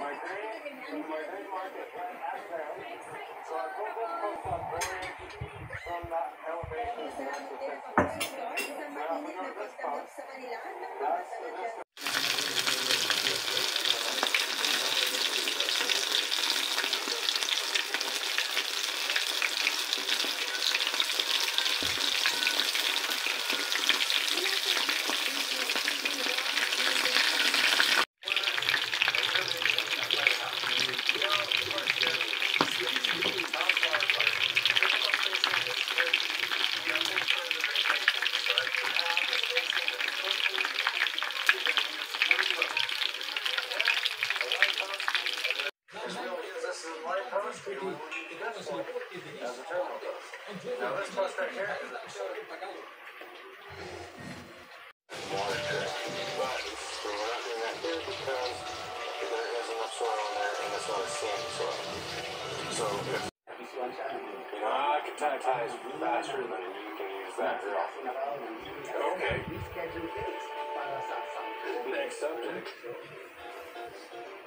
my green, my green market water check. But we're not doing that here because there is enough soil and not a. So if you know I can tie ties faster than you can use that. Okay. Next subject.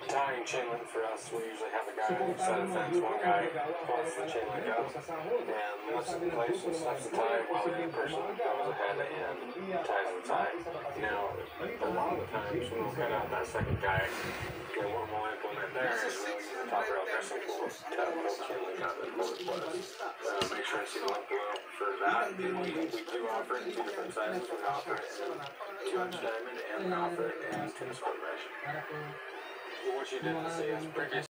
Tying chain link for us, we usually have a guy on each side of the fence, one guy pulls the chain link up and lifts it in place and snaps the tie while the other person goes ahead and ties the tie. Now, a lot of times when we'll cut out that second guy, then what dressing tool to pull the chain link out and pull it close. Uh, make sure the link below for that. We, we do offer in two different sizes. We offer it in two inch diamond and we offer it in tennis. What you didn't see is previous